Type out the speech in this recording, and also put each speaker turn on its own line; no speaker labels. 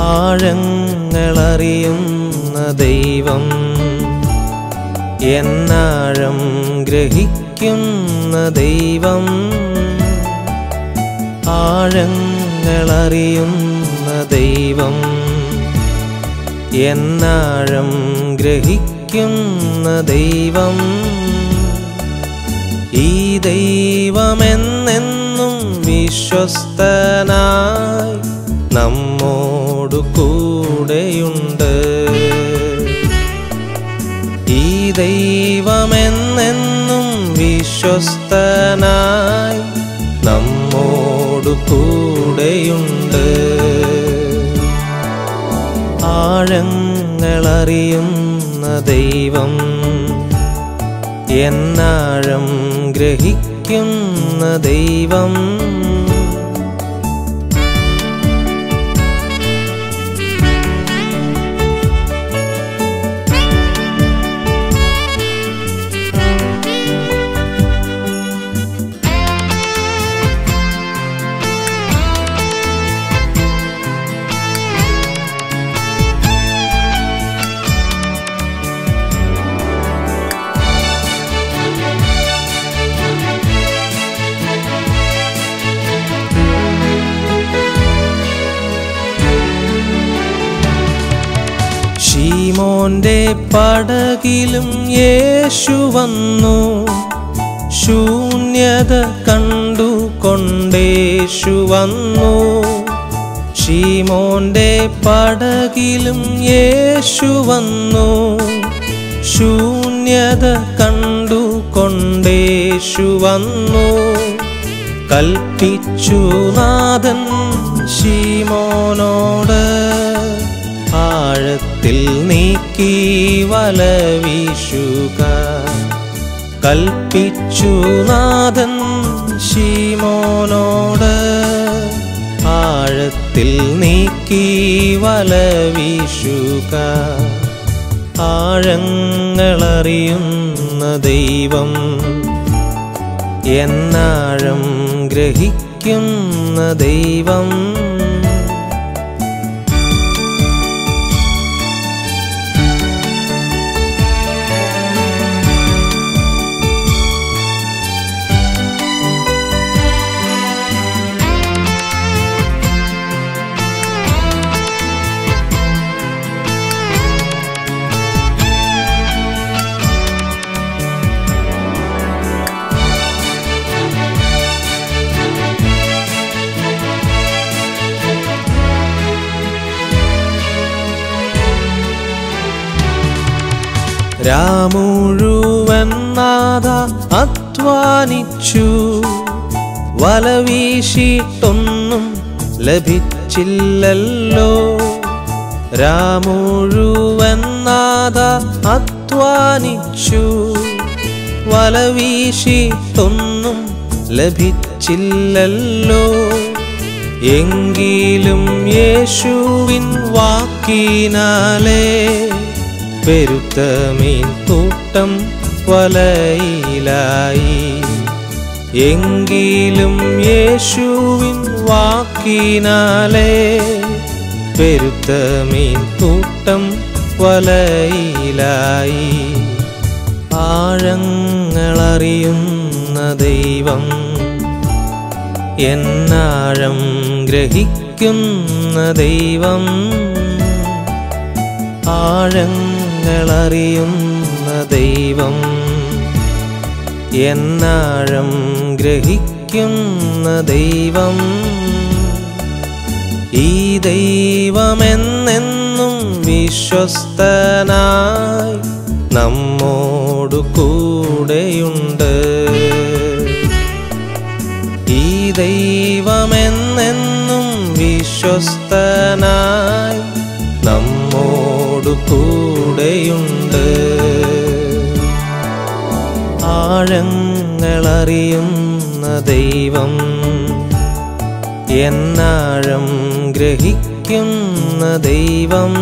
ആഴങ്ങളറിയുന്ന ദൈവം എന്നാഴം ഗ്രഹിക്കുന്ന ദൈവം ആഴങ്ങളറിയുന്ന ദൈവം എന്നാഴം ഗ്രഹിക്കുന്ന ദൈവം ഈ ദൈവമെന്നെന്നും വിശ്വസ്തനായി നമ്മോടു കൂടെയുണ്ട്. ഈ ദൈവമെന്നെന്നും വിശ്വസ്തനായി നമ്മോടു കൂടെയുണ്ട്. ആഴങ്ങളറിയുന്ന ദൈവം എന്നാഴം ഗ്രഹിക്കുന്ന ദൈവം ഷീമോന്റെ പടകിലും യേശു വന്നു. ശൂന്യത കണ്ടു കൊണ്ടേശു വന്നു. ഷീമോന്റെ പടകിലും യേശു വന്നു. ശൂന്യത കണ്ടു കൊണ്ടേശു വന്നു. കൽപ്പിച്ചു നാഥൻ ഷീമോനോട് ആഴത്തിൽ നീക്കി വല വീശുക കൽപ്പിച്ചു നാഥൻ ശീമോനോട് ആഴത്തിൽ നീക്കി വല വീശുക ആഴങ്ങളറിയുന്ന ദൈവം എന്നാഴം ഗ്രഹിക്കുന്ന ദൈവം രാമുഴുവൻ നാഥ അധ്വാനിച്ചു. വലവീശിട്ടൊന്നും ലഭിച്ചില്ലല്ലോ. രാമുഴുവൻ നാഥ അധ്വാനിച്ചു. വലവീശിട്ടൊന്നും ലഭിച്ചില്ലല്ലോ. എങ്കിലും യേശുവിൻ വാക്കിനാലേ പെരുത്ത മീൻ കൂട്ടം വലയിലായി. എങ്കിലും യേശുവിൻ വാക്കിനാലേ പെരുത്ത മീൻ കൂട്ടം വലയിലായി. ആഴങ്ങളറിയുന്ന ദൈവം എന്നാഴം ഗ്രഹിക്കുന്ന ദൈവം. ആഴങ്ങളറിയുന്ന ദൈവം എന്നാഴം ഗ്രഹിക്കുന്ന ദൈവം. ഈ ദൈവമെന്നെന്നും വിശ്വസ്തനായി നമ്മോടു കൂടെയുണ്ട്. ഈ ദൈവമെന്നെന്നും വിശ്വസ്തനായി നമ്മോടു കൂടെയുണ്ട്. ആഴങ്ങളറിയുന്ന ദൈവം എന്നാഴം ഗ്രഹിക്കുന്ന ദൈവം